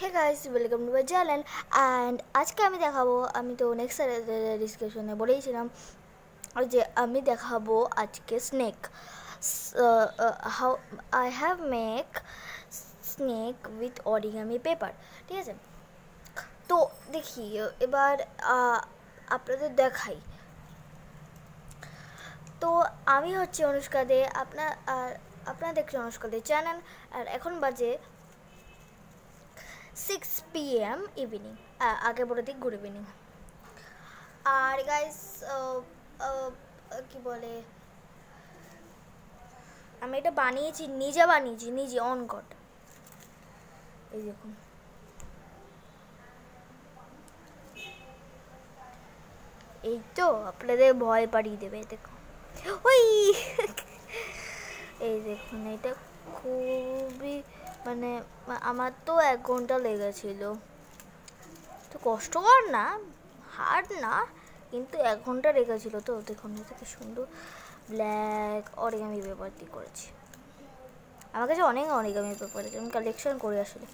Hey guys welcome to my channel and আজকে আমি দেখাবো, আমি তো নেক্সট ডিসকাশনে বলেইছিলাম যে আমি দেখাবো আজকে snake how I have make snake with origami paper ঠিক আছে? তো দেখি, এবার আপনাদের দেখাই। তো আমি হচ্ছে অনুষ্কা দে আপনার আপনারা দেখছেন অনুষ্কা দে চ্যানেল আর এখন বাজে সিক্স পি এম ইভিনিং আগে বলে দিক গুড ইভিনিং আর গাইস কি বলে? আমি এটা বানিয়েছি, নিজে বানিয়েছি, নিজে অন কট এই দেখুন। এই তো, আপনাদের ভয় পাড়িয়ে দেবে দেখুন। ওই! এই দেখুন, এটা খুবই মানে আমার তো এক ঘণ্টা লেগেছিল। তো কষ্টকর না হার্ড না, কিন্তু এক ঘণ্টা লেগেছিল তো দেখুন এটা কি সুন্দর ব্ল্যাক অরিগামি পেপার দিয়ে করেছি। আমার কাছে অনেক অরিগামি পেপার আছে, আমি কালেকশন করি আসলে।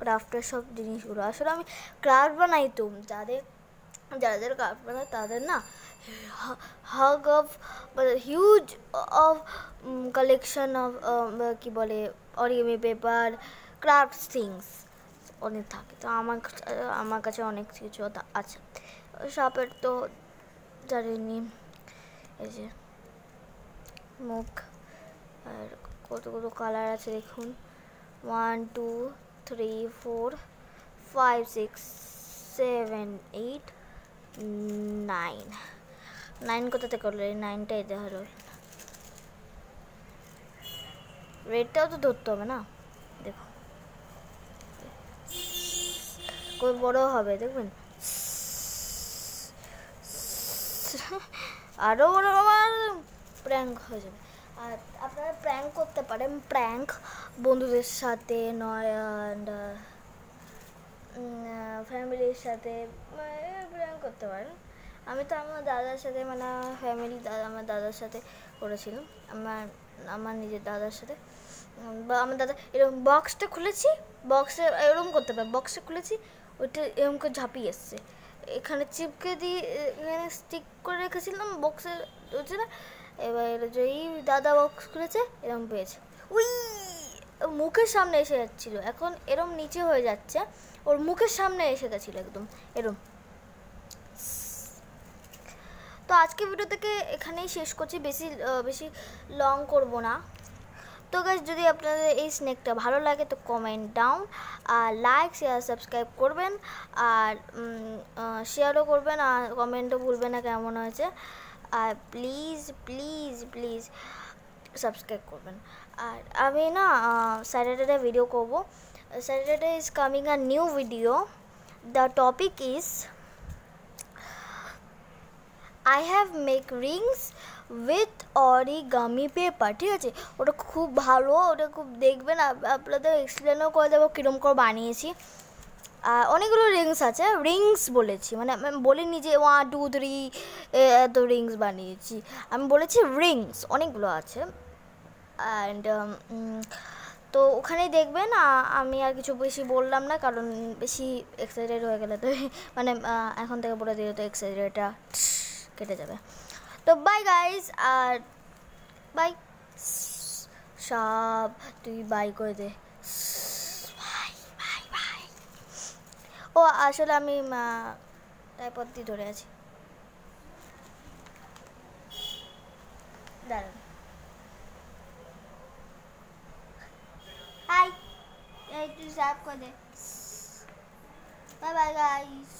ক্রাফটের সব জিনিসগুলো, আসলে আমি ক্রাফট বানাই তো, যাদের যারা যারা ক্রাফট বানায় তাদের না huge of huge of collection of কী বলে অরিগামি পেপার ক্রাফট থিংস অনেক থাকে। তো আমার আমার কাছে অনেক কিছু আছে। সাপের তো জানিনি এই যে মুখ আর কত কত কালার আছে দেখুন। One two three four five six seven eight nine nine কোথা থেকে হলো এই নাইনটা এতে হলো রেডটাও তো ধরতে হবে না? দেখো। বড় হবে, দেখবেন? আরও বড় আমার প্র্যাঙ্ক হয়ে যাবে। আর আপনারা প্র্যাঙ্ক করতে পারেন প্র্যাঙ্ক বন্ধুদের সাথে, নয় ফ্যামিলির সাথে প্র্যাঙ্ক করতে পারেন। আমি তো আমার দাদার সাথে মানে ফ্যামিলি দাদা আমার দাদার সাথে করেছিলাম। আমার আমার নিজের দাদার সাথে। বা আমার দাদা, এরকম বক্সটা খুলেছি বক্সে এরকম করতে পারে বক্সটা খুলেছি, ওইটা এরকম করে ঝাঁপিয়ে এসছে এখানে চিপকে দিয়ে, এখানে স্টিক করে রেখেছিলাম বক্সে হচ্ছে না? এবার যেই দাদা বক্স খুলেছে, এরকম পেয়েছে। উই! মুখের সামনে এসে যাচ্ছিল। এখন এরম নিচে হয়ে যাচ্ছে, ওর মুখের সামনে এসে গেছিল একদম, এরম। তো আজকে ভিডিও থেকে এখানেই শেষ করছি। বেশি বেশি লং করব না। তো গাছ যদি আপনাদের এই স্নেকটা ভালো লাগে, তো কমেন্ট ডাউন আর লাইক শেয়ার সাবস্ক্রাইব করবেন, আর শেয়ারও করবেন, আর কমেন্টও ভুলবেন না কেমন হয়েছে। আর প্লিজ প্লিজ প্লিজ সাবস্ক্রাইব করবেন। আর আমি না স্যাটারডে ভিডিও করব। Saturday is coming a new video the topic is I have make rings with origami paper ঠিক আছে? ওটা খুব ভালো, ওটা খুব দেখবেন আপনাদের এক্সপ্লেনও করে দেবো কীরকম করে বানিয়েছি। অনেকগুলো রিংস আছে রিংস বলেছি মানে আমি বলিনি যে ওয়ান টু থ্রি এত রিংস বানিয়েছি। আমি বলেছি রিংস অনেকগুলো আছে। অ্যান্ড তো ওখানেই দেখবেন আমি আর কিছু বেশি বললাম না, কারণ বেশি এক্সাইটেড হয়ে গেলে তো মানে এখন থেকে বলে দিলে তো এক্সাইটেডটা কেটে যাবে। তো বাই গাইজ আর বাই সব তুই বাই করে দে। ও, আসলে আমি টাইপদ দিয়ে ধরে আছি। দাঁড়ান। হাই তুই সাফ করে দে। Bye bye guys